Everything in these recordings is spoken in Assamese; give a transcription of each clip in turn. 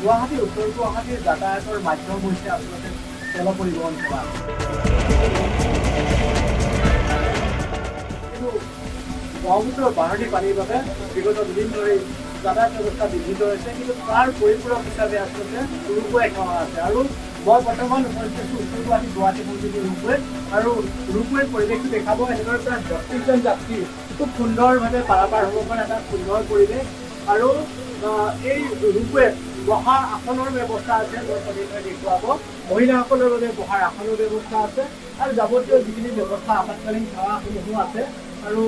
গুৱাহাটী উত্তৰ গুৱাহাটীৰ যাতায়াতৰ মাধ্যম হৈছে আচলতে জল পৰিবহণ সেৱা। কিন্তু ব্ৰহ্মপুত্ৰৰ বাঢ়নি পানীৰ বাবে বিগত দুদিন ধৰি যাতায়াত ব্যৱস্থা বিঘ্নিত হৈছে কিন্তু তাৰ পৰিপূৰক হিচাপে আচলতে ৰূপৱে সেৱা আছে। আৰু মই বৰ্তমান উপস্থিত আছোঁ উত্তৰ গুৱাহাটী গুৱাহাটী সংযোগী ৰূপৱে। আৰু ৰূপৱেৰ পৰিৱেশটো দেখাব এনেদৰে প্ৰায় বত্ৰিছজন যাত্ৰী খুব সুন্দৰভাৱে পাৰাপাৰ হ'ব পৰা এটা সুন্দৰ পৰিৱেশ। আৰু এই ৰূপৱে বহাৰ আসনৰ ব্যৱস্থা আছে মই সবিশেষ দেখুৱাব। মহিলাসকলৰ বাবে বহাৰ আসনৰ ব্যৱস্থা আছে আৰু যাৱতীয় যিখিনি ব্যৱস্থা আপাতকালীন সেৱাসমূহো আছে আৰু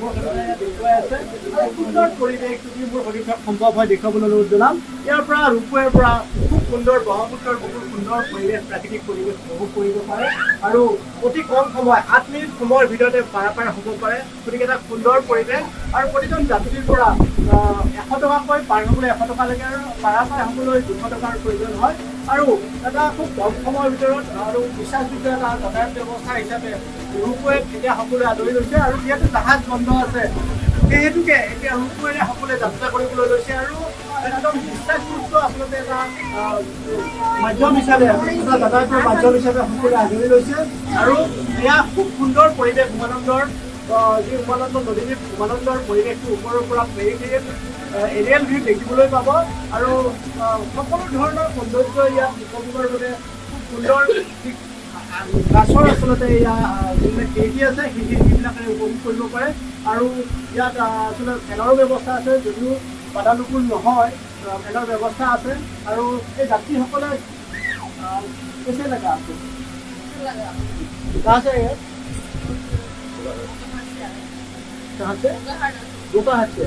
মোৰ দেখুৱাই আছে। সুন্দৰ পৰিৱেশ যদি মোৰ সঠিক সম্ভৱ হয় দেখুৱাবলৈ অনুৰোধ জনাম। ইয়াৰ পৰা ৰূপৱেৰ পৰা সুন্দৰ ব্ৰহ্মপুত্ৰৰ বহুত সুন্দৰ পৰিৱেশ প্ৰাকৃতিক পৰিৱেশ উপভোগ কৰিব পাৰে। আৰু অতি কম সময় আঠ মিনিট সময়ৰ ভিতৰতে পাৰাপাৰ হ'ব পাৰে। গতিকে এটা সুন্দৰ পৰিৱেশ। আৰু প্ৰতিজন যাত্ৰীৰ পৰা এশ টকাকৈ পাৰ হ'বলৈ এশ টকা লাগে আৰু পাৰাপাৰ হ'বলৈ দুশ টকাৰ প্ৰয়োজন হয়। আৰু এটা খুব কম সময়ৰ ভিতৰত আৰু বিশ্বাসযোগ্য এটা যাতায়াত ব্যৱস্থা হিচাপে ৰূপৱে এতিয়া সকলোৱে আদৰি লৈছে আৰু যিহেতু জাহাজ বন্ধ আছে সেই হেতুকে এতিয়া ৰূপৱেৰে সকলোৱে যাত্ৰা কৰিবলৈ লৈছে। আৰু একদম বিশ্বাসযোগ্য আচলতে এটা মাধ্যম হিচাপে এটা যাতায়াতৰ মাধ্যম হিচাপে সকলোৱে আদৰি লৈছে আৰু এয়া খুব সুন্দৰ পৰিৱেশ উমানন্দৰ যি উমানন্দ নদীদ্বীপ উমানন্দৰ পৰিৱেশটো ওপৰৰ পৰা ফেৰি ফেৰি এৰিয়েল ভিউ দেখিবলৈ পাব আৰু সকলো ধৰণৰ সৌন্দৰ্য ইয়াত উপভোগৰ বাবে খুব সুন্দৰ গাছৰ আচলতে আহ, যিবিলাক খিৰিকী আছে সেই খিৰিকীবিলাকেৰে উপভোগ কৰিব পাৰে আৰু ইয়াত আচলতে ফেনৰো ব্যৱস্থা আছে যদিও বাতানুকূল নহয় আহ, ফেনৰ ব্যৱস্থা আছে আৰু এই যাত্ৰীসকলে আহ, कैसे लगा आपको कहाँ से आए हैं? कहाँ से गोपाहाट से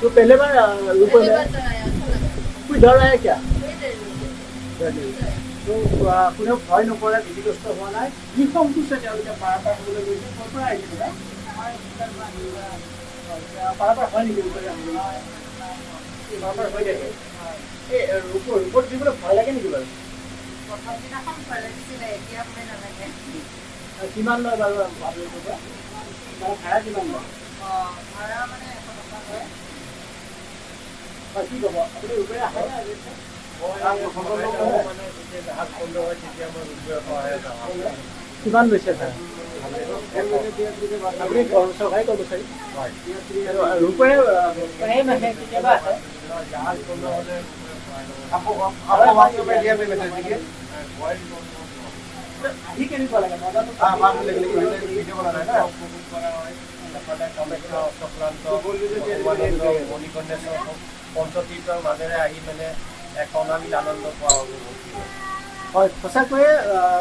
तो पहले बार अ, रुको में कोई डर है क्या डर नहीं। তো আহ, কোনেও ভয় নকৰে ভীতিগ্ৰস্ত হোৱা নাই কি সংকোচে তেওঁলোকে পাৰাপাৰ হ'বলৈ গৈছে ক'ৰ পৰা আহিছিলে পাৰাপাৰ হয় নেকি কিমান লয় বাৰু ভাড়া কিমান কি ক'ব আপুনি ৰূপৰে আহে? কিমান লৈছে ছাৰ পঞ্চতীৰ্থৰ মাজেৰে আহি মানে এক অনামিল আনন্দ পোৱা হয় সঁচাকৈয়ে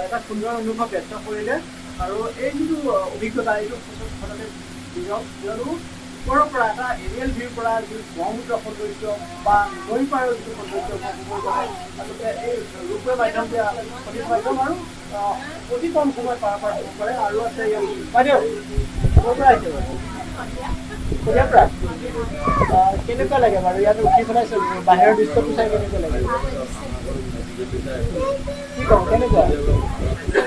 এটা সুন্দৰ অনুভৱ ব্যক্ত কৰিলে। আৰু এই যিটো অভিজ্ঞতা এইটো সঁচাতে নিজক কিয়নো ওপৰৰ পৰা এটা এৰিয়েল ভিউৰ পৰা যিটো ব্ৰহ্মপুত্ৰ সৌন্দৰ্য বা নৈ পাৰৰ যিটো সৌন্দৰ্য আচলতে এই ৰূপে মাধ্যমটোৱে সঠিক মাধ্যম আৰু অতি কম সময় পাৰাপাৰ হ'ব পাৰে আৰু আছে বাইদেউ ক'ৰ পৰা আহিছে পৰা? কেনেকুৱা লাগে বাৰু? ইয়াত উঠি পেলাই বাহিৰৰ দৃশ্যটো চাই কেনেকুৱা লাগে? কি কওঁ কেনেকুৱা?